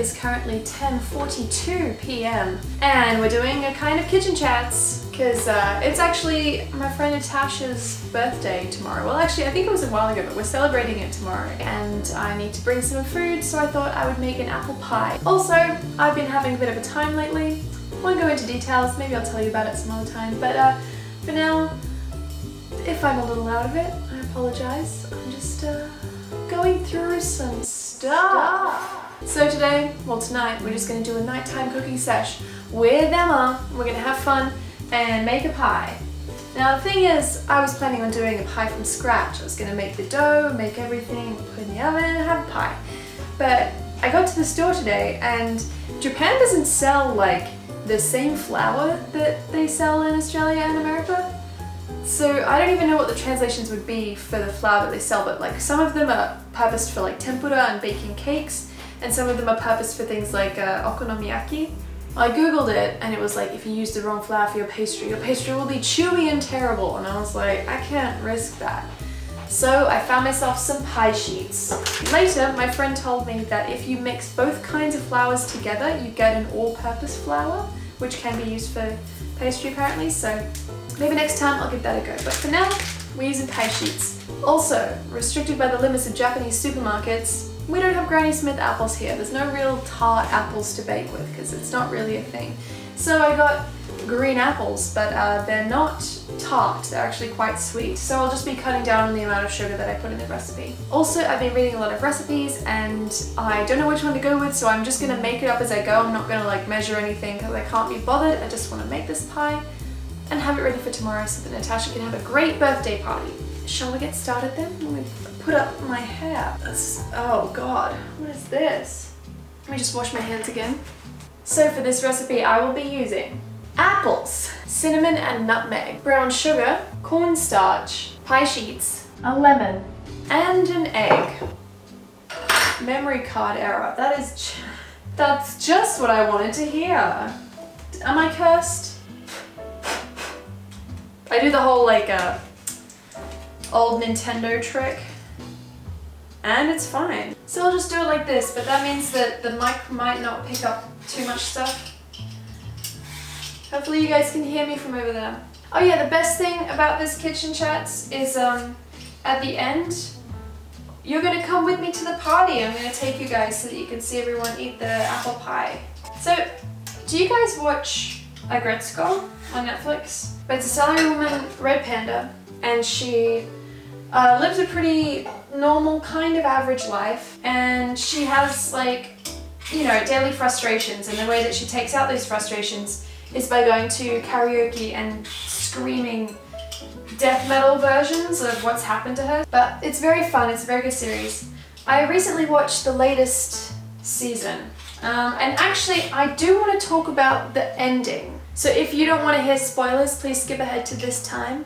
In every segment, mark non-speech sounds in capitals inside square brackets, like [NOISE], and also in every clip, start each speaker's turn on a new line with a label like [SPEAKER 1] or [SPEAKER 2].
[SPEAKER 1] is currently 10.42 p.m. and we're doing a kind of kitchen chats because uh, it's actually my friend Natasha's birthday tomorrow. Well actually I think it was a while ago but we're celebrating it tomorrow and I need to bring some food so I thought I would make an apple pie. Also I've been having a bit of a time lately. Won't go into details, maybe I'll tell you about it some other time but uh, for now if I'm a little out of it I apologise. I'm just uh, going through some stuff. So today, well tonight, we're just going to do a nighttime cooking sesh with Emma. We're going to have fun and make a pie. Now the thing is, I was planning on doing a pie from scratch. I was going to make the dough, make everything, put in the oven and have a pie. But I got to the store today and Japan doesn't sell like the same flour that they sell in Australia and America. So I don't even know what the translations would be for the flour that they sell, but like some of them are purposed for like tempura and baking cakes, and some of them are purposed for things like uh, okonomiyaki. I googled it and it was like if you use the wrong flour for your pastry, your pastry will be chewy and terrible and I was like I can't risk that. So I found myself some pie sheets. Later my friend told me that if you mix both kinds of flours together you get an all-purpose flour which can be used for pastry apparently so maybe next time I'll give that a go but for now we're using pie sheets. Also restricted by the limits of Japanese supermarkets we don't have Granny Smith apples here. There's no real tart apples to bake with because it's not really a thing. So I got green apples, but uh, they're not tart, they're actually quite sweet. So I'll just be cutting down on the amount of sugar that I put in the recipe. Also, I've been reading a lot of recipes and I don't know which one to go with, so I'm just gonna make it up as I go. I'm not gonna like measure anything because I can't be bothered. I just wanna make this pie and have it ready for tomorrow so that Natasha can have a great birthday party. Shall we get started then? Put up my hair. That's, oh god, what is this? Let me just wash my hands again. So for this recipe I will be using apples, cinnamon and nutmeg, brown sugar, cornstarch, pie sheets, a lemon, and an egg. Memory card error. That is, that's just what I wanted to hear. Am I cursed? I do the whole like uh, old Nintendo trick and it's fine. So I'll just do it like this, but that means that the mic might not pick up too much stuff. Hopefully you guys can hear me from over there. Oh yeah, the best thing about this kitchen chats is um, at the end, you're gonna come with me to the party. I'm gonna take you guys so that you can see everyone eat the apple pie. So, do you guys watch Aggretsuko on Netflix? But it's a salary woman, red panda, and she uh, lives a pretty normal kind of average life and she has like you know daily frustrations and the way that she takes out those frustrations is by going to karaoke and screaming death metal versions of what's happened to her. But it's very fun it's a very good series. I recently watched the latest season um, and actually I do want to talk about the ending. So if you don't want to hear spoilers please skip ahead to this time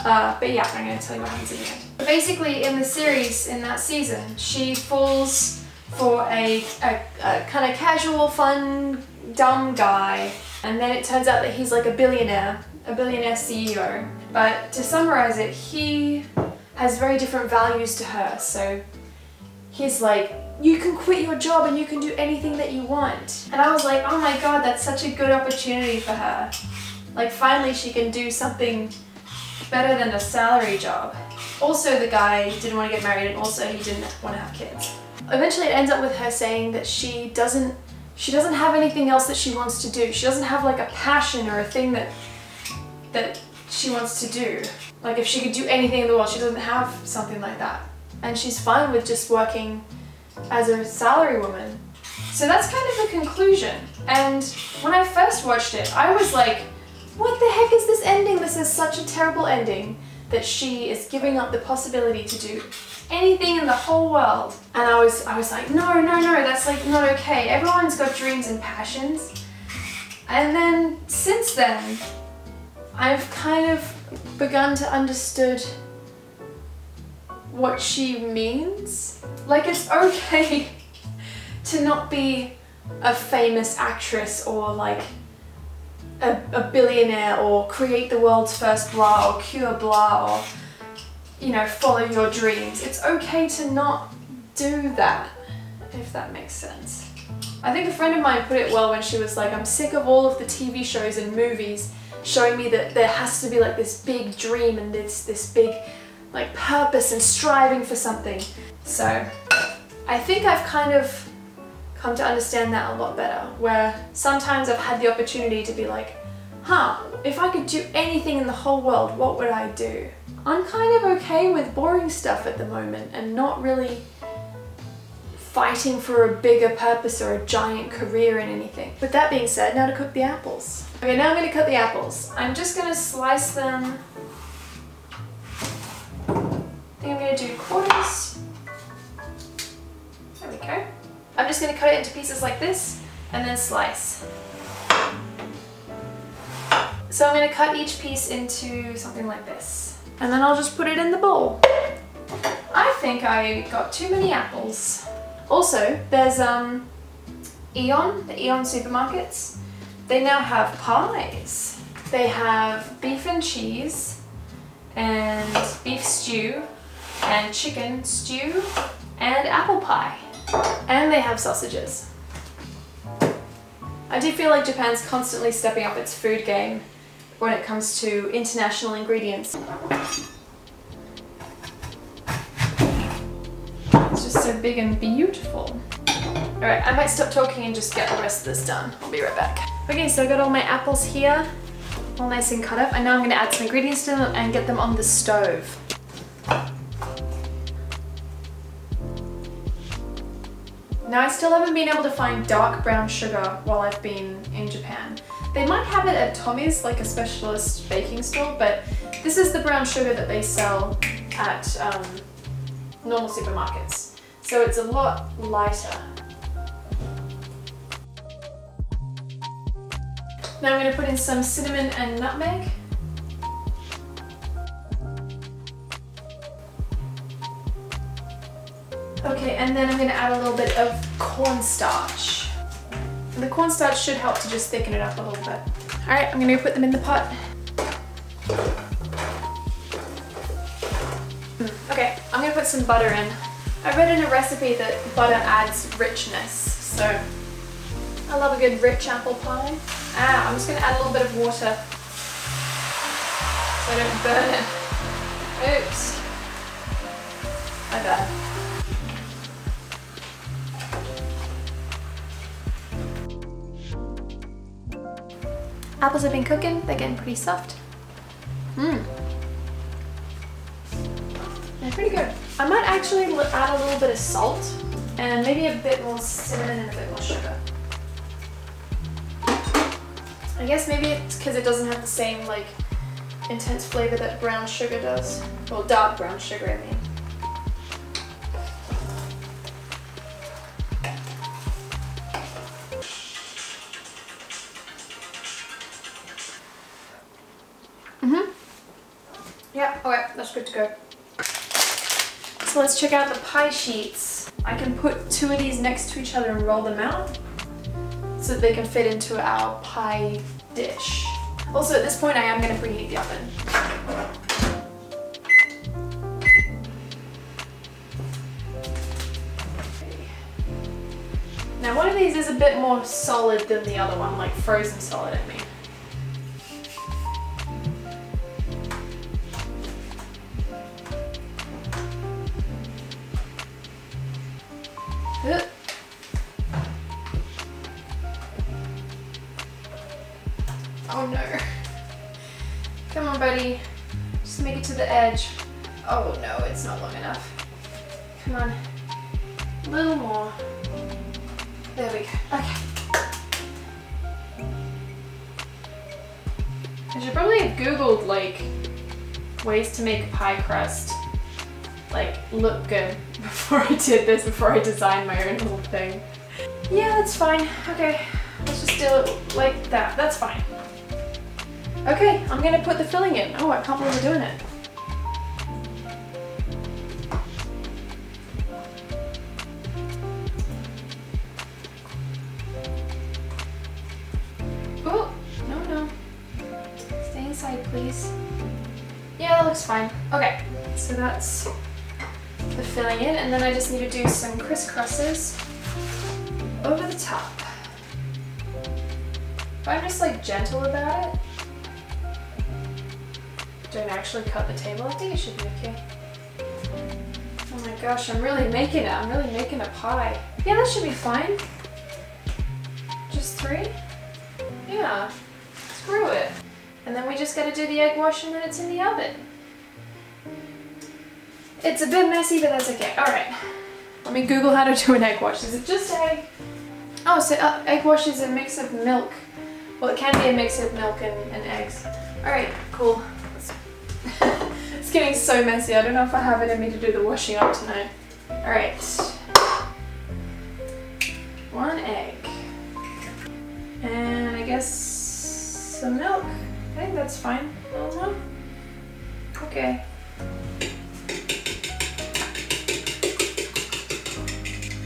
[SPEAKER 1] uh, but yeah, I'm going to tell you what happens in the end. Basically, in the series, in that season, she falls for a, a, a kind of casual, fun, dumb guy, and then it turns out that he's like a billionaire, a billionaire CEO. But to summarize it, he has very different values to her, so he's like, you can quit your job and you can do anything that you want. And I was like, oh my god, that's such a good opportunity for her. Like finally she can do something better than a salary job. Also the guy didn't want to get married and also he didn't want to have kids. Eventually it ends up with her saying that she doesn't she doesn't have anything else that she wants to do. She doesn't have like a passion or a thing that that she wants to do. Like if she could do anything in the world, she doesn't have something like that. And she's fine with just working as a salary woman. So that's kind of the conclusion. And when I first watched it, I was like, what the heck is this ending? This is such a terrible ending that she is giving up the possibility to do anything in the whole world. And I was, I was like, no, no, no, that's like not okay. Everyone's got dreams and passions. And then since then, I've kind of begun to understood what she means. Like it's okay [LAUGHS] to not be a famous actress or like a, a billionaire or create the world's first blah or cure blah or you know follow your dreams it's okay to not do that if that makes sense I think a friend of mine put it well when she was like, I'm sick of all of the TV shows and movies showing me that there has to be like this big dream and this this big like purpose and striving for something. So I think I've kind of come to understand that a lot better where sometimes I've had the opportunity to be like, huh, if I could do anything in the whole world, what would I do? I'm kind of okay with boring stuff at the moment and not really fighting for a bigger purpose or a giant career in anything. With that being said, now to cook the apples. Okay, now I'm going to cut the apples. I'm just going to slice them. I think I'm going to do quarters. There we go. I'm just going to cut it into pieces like this and then slice. So I'm going to cut each piece into something like this. And then I'll just put it in the bowl. I think I got too many apples. Also, there's um, AEON, the AEON supermarkets. They now have pies. They have beef and cheese and beef stew and chicken stew and apple pie. And they have sausages. I do feel like Japan's constantly stepping up its food game when it comes to international ingredients. It's just so big and beautiful. Alright, I might stop talking and just get the rest of this done. I'll be right back. Okay, so I got all my apples here, all nice and cut up, and now I'm going to add some ingredients to them and get them on the stove. Now I still haven't been able to find dark brown sugar while I've been in Japan. They might have it at Tomiz, like a specialist baking store, but this is the brown sugar that they sell at um, normal supermarkets. So it's a lot lighter. Now I'm going to put in some cinnamon and nutmeg. Okay, and then I'm to add a little bit of cornstarch. The cornstarch should help to just thicken it up a little bit. Alright, I'm going to put them in the pot. Mm, okay, I'm to put some butter in. I read in a recipe that butter adds richness, so I love a good rich apple pie. Ah, I'm just to add a little bit of water so I don't burn it. Oops. My bad. Apples have been cooking, they're getting pretty soft. Mmm. They're pretty good. I might actually add a little bit of salt and maybe a bit more cinnamon and a bit more sugar. I guess maybe it's because it doesn't have the same like intense flavor that brown sugar does. Well, dark brown sugar I mean. Good to go. So let's check out the pie sheets. I can put two of these next to each other and roll them out so that they can fit into our pie dish. Also, at this point, I am going to preheat the oven. Now one of these is a bit more solid than the other one, like frozen solid I mean. Oh no. Come on, buddy. Just make it to the edge. Oh no, it's not long enough. Come on. A little more. There we go. Okay. I should probably have googled like ways to make a pie crust like look good [LAUGHS] before I did this, before I designed my own little thing. Yeah, that's fine. Okay, let's just do it like that. That's fine. Okay, I'm gonna put the filling in. Oh, I can't believe we're doing it. Oh, no, no. Stay inside, please. Yeah, that looks fine. Okay, so that's the filling in, and then I just need to do some crisscrosses. over the top. If I'm just like gentle about it, don't actually cut the table, I think it should be okay. Oh my gosh, I'm really making it. I'm really making a pie. Yeah, that should be fine. Just three? Yeah, screw it. And then we just gotta do the egg wash and then it's in the oven. It's a bit messy, but that's okay. All right, let me Google how to do an egg wash. Is it just egg? Oh, so uh, egg wash is a mix of milk. Well, it can be a mix of milk and, and eggs. All right, cool. [LAUGHS] it's getting so messy. I don't know if I have it in me to do the washing up tonight. All right. One egg. And I guess some milk. I think that's fine. -huh. Okay.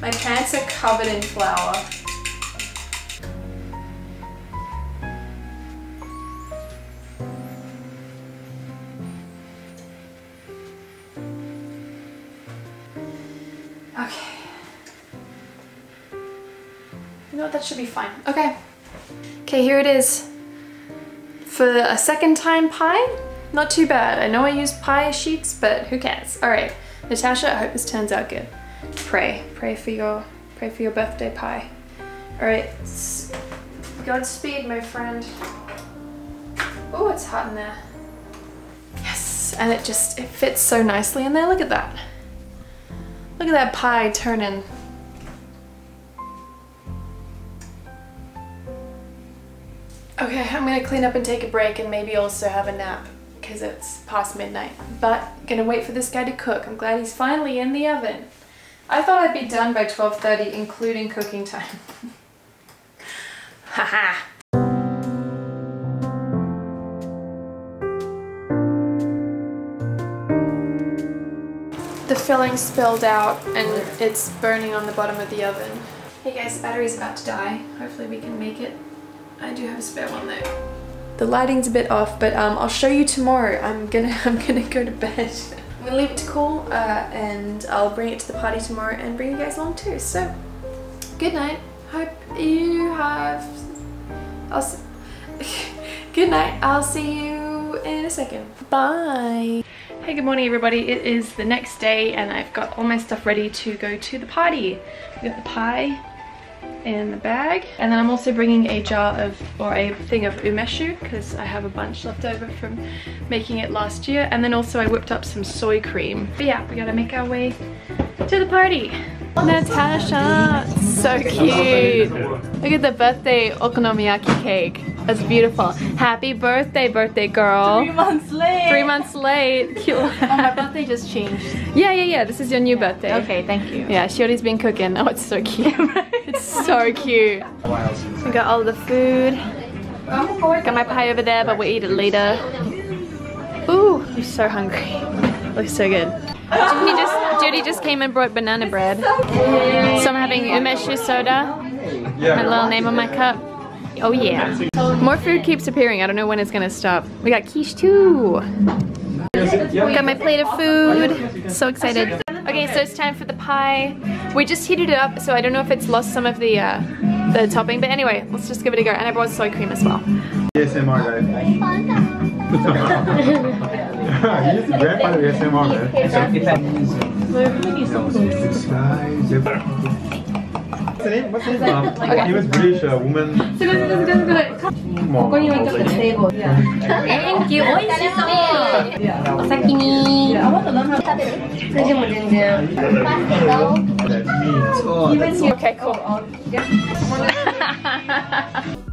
[SPEAKER 1] My pants are covered in flour. Should be fine. Okay. Okay, here it is. For a second time pie, not too bad. I know I use pie sheets, but who cares? All right, Natasha, I hope this turns out good. Pray, pray for your, pray for your birthday pie. All right, Godspeed, my friend. Oh, it's hot in there. Yes, and it just, it fits so nicely in there. Look at that. Look at that pie turning. Okay, I'm gonna clean up and take a break and maybe also have a nap because it's past midnight. But gonna wait for this guy to cook. I'm glad he's finally in the oven. I thought I'd be done by 12.30 including cooking time. Haha. the filling spilled out and it's burning on the bottom of the oven. Hey guys, the battery's about to die. Hopefully we can make it. I do have a spare one though. The lighting's a bit off, but um, I'll show you tomorrow. I'm gonna [LAUGHS] I'm gonna go to bed. I'm gonna leave it to cool uh, and I'll bring it to the party tomorrow and bring you guys along too. So, good night. Hope you have. I'll. [LAUGHS] good night. I'll see you in a second. Bye. Hey, good morning everybody. It is the next day and I've got all my stuff ready to go to the party. We got the pie in the bag and then I'm also bringing a jar of or a thing of umeshu because I have a bunch left over from making it last year and then also I whipped up some soy cream. But yeah, we gotta make our way to the party. Natasha, so cute. Look at the birthday okonomiyaki cake. That's beautiful. Happy birthday, birthday girl.
[SPEAKER 2] Three months late.
[SPEAKER 1] Three months late. [LAUGHS] Cute. oh,
[SPEAKER 2] my birthday just changed.
[SPEAKER 1] Yeah, yeah, yeah. This is your new yeah. birthday.
[SPEAKER 2] Okay, thank you.
[SPEAKER 1] Yeah, Shiori's been cooking. Oh, it's so cute. [LAUGHS] so cute. We got all the food. Got my pie over there, but we'll eat it later. Ooh, I'm so hungry. [LAUGHS] Looks so good. Judy just, Judy just came and brought banana bread. So I'm having umeshu soda. My little name on my cup. Oh yeah. More food keeps appearing. I don't know when it's gonna stop. We got quiche too. Got my plate of food. So excited. Okay, so it's time for the pie. We just heated it up, so I don't know if it's lost some of the uh, the topping. But anyway, let's just give it a go. And I brought soy cream as well.
[SPEAKER 3] ASMR guy. He's grandfather ASMR man the name? What's his name? Um, okay. He was British, a uh, woman.
[SPEAKER 2] Sit, sit, sit, sit, sit. Come on. Yeah. Thank you. Oishii. Yeah. Yeah.
[SPEAKER 1] Okay, cool. [LAUGHS] [LAUGHS]